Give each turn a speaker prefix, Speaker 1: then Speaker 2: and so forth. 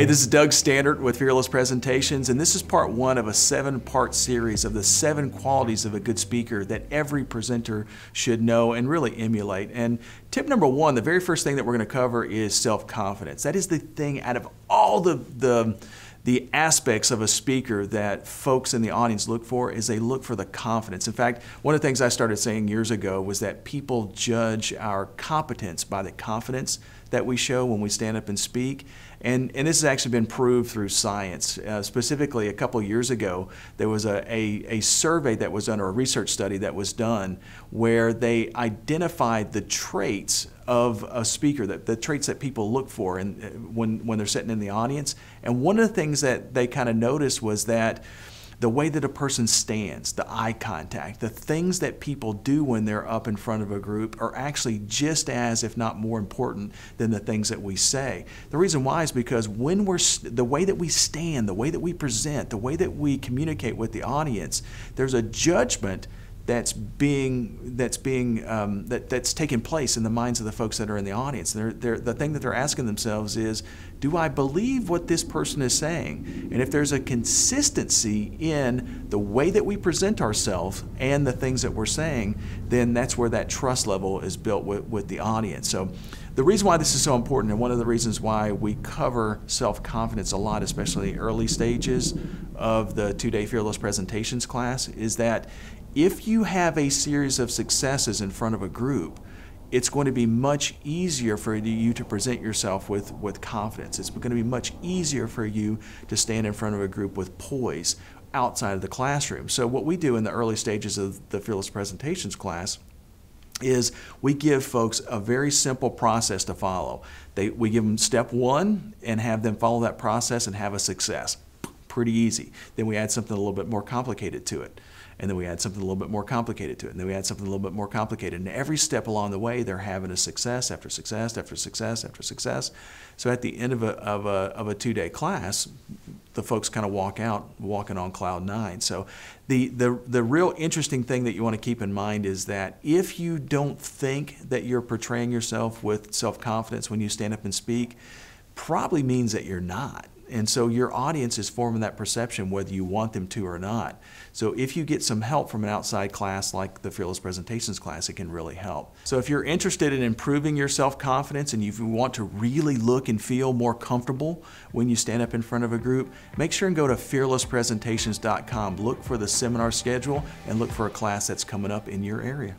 Speaker 1: Hey, this is Doug Staneart with Fearless Presentations, and this is part one of a seven part series of the seven qualities of a good speaker that every presenter should know and really emulate. And tip number one, the very first thing that we're going to cover is self confidence. That is the thing out of all the, the the aspects of a speaker that folks in the audience look for is they look for the confidence. In fact, one of the things I started saying years ago was that people judge our competence by the confidence that we show when we stand up and speak. And, and this has actually been proved through science. Uh, specifically, a couple years ago, there was a, a, a survey that was or a research study that was done, where they identified the traits of a speaker, that the traits that people look for uh, when, when they're sitting in the audience. And one of the things that they kind of noticed was that the way that a person stands, the eye contact, the things that people do when they're up in front of a group are actually just as, if not more important than the things that we say. The reason why is because when we're, the way that we stand, the way that we present, the way that we communicate with the audience, there's a judgment that's being that's being um, that that's taking place in the minds of the folks that are in the audience. They're, they're, the thing that they're asking themselves is, do I believe what this person is saying? And if there's a consistency in the way that we present ourselves and the things that we're saying, then that's where that trust level is built with, with the audience. So. The reason why this is so important, and one of the reasons why we cover self confidence a lot, especially early stages of the two day fearless presentations class, is that if you have a series of successes in front of a group, it's going to be much easier for you to present yourself with, with confidence. It's going to be much easier for you to stand in front of a group with poise outside of the classroom. So, what we do in the early stages of the Fearless Presentations class is we give folks a very simple process to follow. They, we give them step one and have them follow that process and have a success. Pretty easy. Then we add something a little bit more complicated to it and then we add something a little bit more complicated to it, and then we add something a little bit more complicated. And every step along the way, they're having a success after success after success after success. So at the end of a, of a, of a two day class, the folks kind of walk out walking on cloud nine. So the, the, the real interesting thing that you want to keep in mind is that if you don't think that you're portraying yourself with self confidence when you stand up and speak, probably means that you're not. And so your audience is forming that perception whether you want them to or not. So if you get some help from an outside class like the Fearless Presentations class, it can really help. So if you're interested in improving your self-confidence and you want to really look and feel more comfortable when you stand up in front of a group, make sure and go to fearlesspresentations.com. Look for the seminar schedule and look for a class that's coming up in your area.